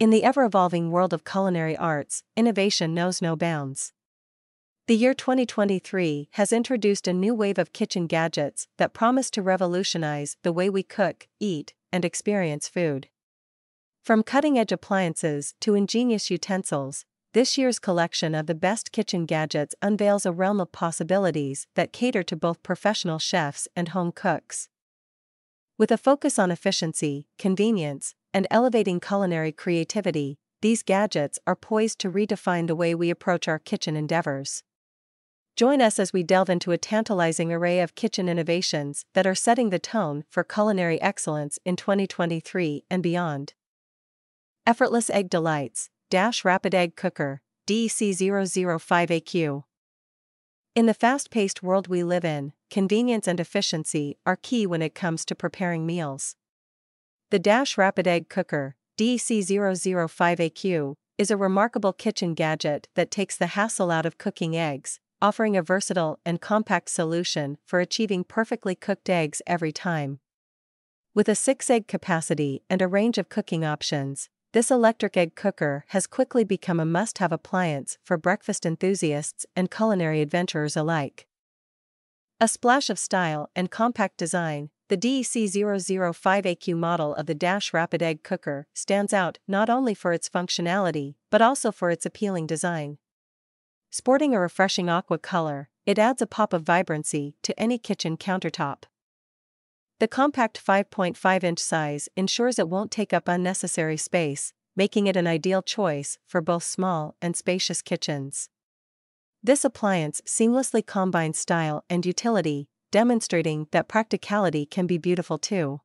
In the ever evolving world of culinary arts, innovation knows no bounds. The year 2023 has introduced a new wave of kitchen gadgets that promise to revolutionize the way we cook, eat, and experience food. From cutting edge appliances to ingenious utensils, this year's collection of the best kitchen gadgets unveils a realm of possibilities that cater to both professional chefs and home cooks. With a focus on efficiency, convenience, and elevating culinary creativity, these gadgets are poised to redefine the way we approach our kitchen endeavors. Join us as we delve into a tantalizing array of kitchen innovations that are setting the tone for culinary excellence in 2023 and beyond. Effortless Egg Delights Dash Rapid Egg Cooker, DEC005AQ. In the fast paced world we live in, convenience and efficiency are key when it comes to preparing meals. The Dash Rapid Egg Cooker, DEC005AQ, is a remarkable kitchen gadget that takes the hassle out of cooking eggs, offering a versatile and compact solution for achieving perfectly cooked eggs every time. With a 6 egg capacity and a range of cooking options, this electric egg cooker has quickly become a must have appliance for breakfast enthusiasts and culinary adventurers alike. A splash of style and compact design, the DEC005AQ model of the Dash Rapid Egg Cooker stands out not only for its functionality but also for its appealing design. Sporting a refreshing aqua color, it adds a pop of vibrancy to any kitchen countertop. The compact 5.5 inch size ensures it won't take up unnecessary space, making it an ideal choice for both small and spacious kitchens. This appliance seamlessly combines style and utility, demonstrating that practicality can be beautiful too.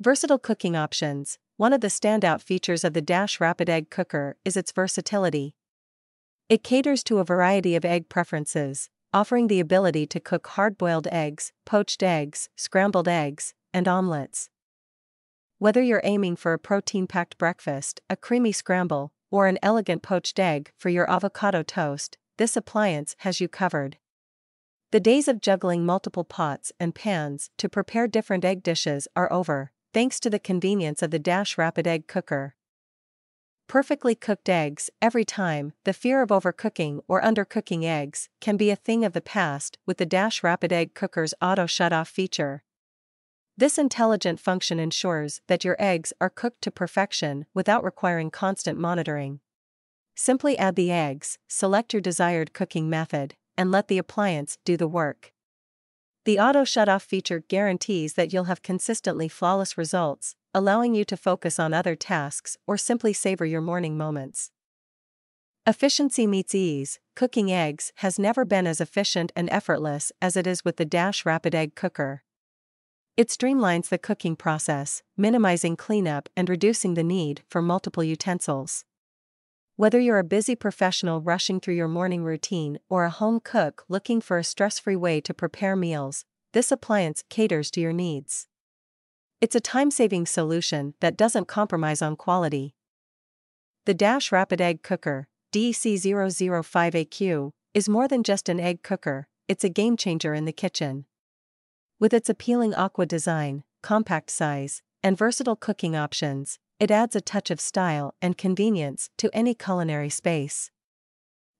Versatile cooking options One of the standout features of the Dash Rapid Egg Cooker is its versatility. It caters to a variety of egg preferences, offering the ability to cook hard boiled eggs, poached eggs, scrambled eggs, and omelets. Whether you're aiming for a protein packed breakfast, a creamy scramble, or an elegant poached egg for your avocado toast, this appliance has you covered. The days of juggling multiple pots and pans to prepare different egg dishes are over, thanks to the convenience of the Dash Rapid Egg Cooker perfectly cooked eggs, every time, the fear of overcooking or undercooking eggs can be a thing of the past with the Dash Rapid Egg Cooker's auto shut-off feature. This intelligent function ensures that your eggs are cooked to perfection without requiring constant monitoring. Simply add the eggs, select your desired cooking method, and let the appliance do the work. The auto shut-off feature guarantees that you'll have consistently flawless results, allowing you to focus on other tasks or simply savor your morning moments. Efficiency meets ease, cooking eggs has never been as efficient and effortless as it is with the Dash Rapid Egg Cooker. It streamlines the cooking process, minimizing cleanup and reducing the need for multiple utensils. Whether you're a busy professional rushing through your morning routine or a home cook looking for a stress free way to prepare meals, this appliance caters to your needs. It's a time saving solution that doesn't compromise on quality. The Dash Rapid Egg Cooker, DEC005AQ, is more than just an egg cooker, it's a game changer in the kitchen. With its appealing aqua design, compact size, and versatile cooking options, it adds a touch of style and convenience to any culinary space.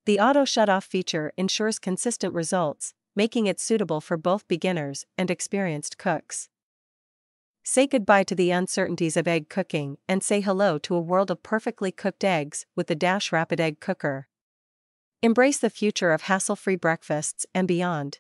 The auto shut-off feature ensures consistent results, making it suitable for both beginners and experienced cooks. Say goodbye to the uncertainties of egg cooking and say hello to a world of perfectly cooked eggs with the Dash Rapid Egg Cooker. Embrace the future of hassle-free breakfasts and beyond.